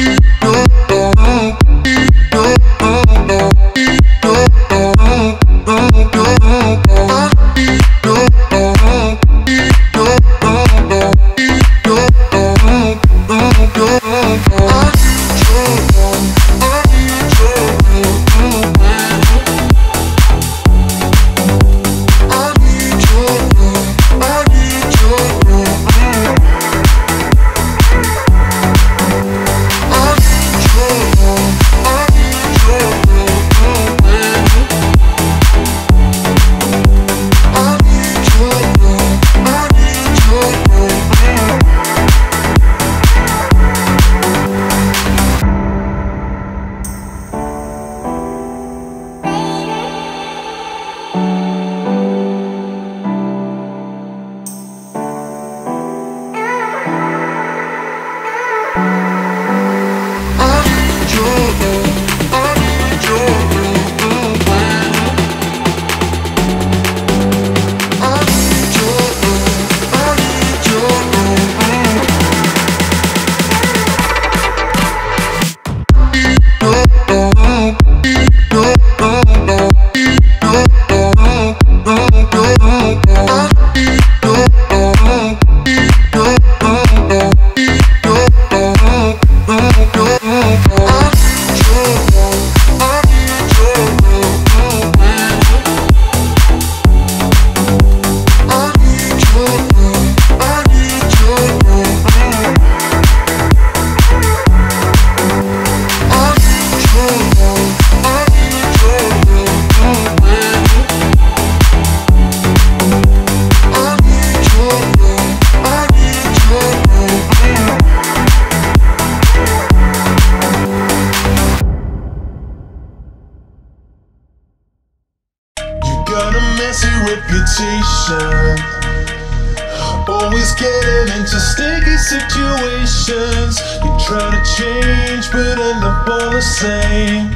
you. Always getting into sticky situations. You try to change, but end up all the same.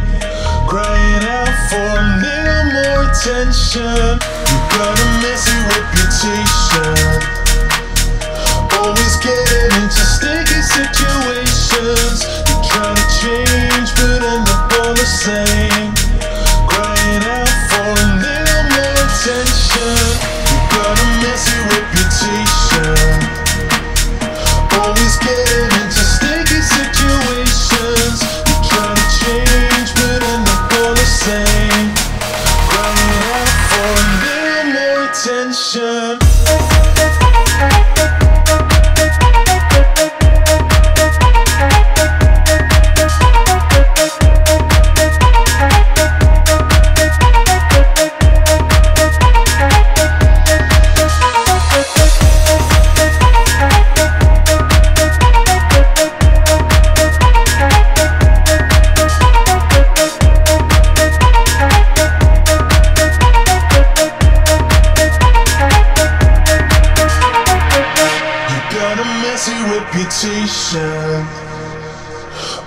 Crying out for a little more attention. You got a messy reputation. Always getting into sticky situations.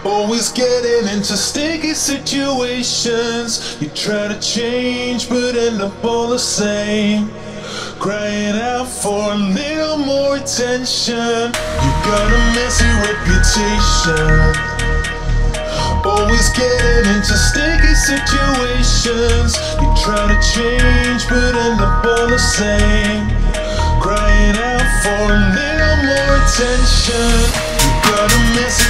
Always getting into sticky situations. You try to change, but end up all the same. Crying out for a little more attention. You got a messy reputation. Always getting into sticky situations. You try to change, but end up all the same. Crying out for a little more attention. You got a messy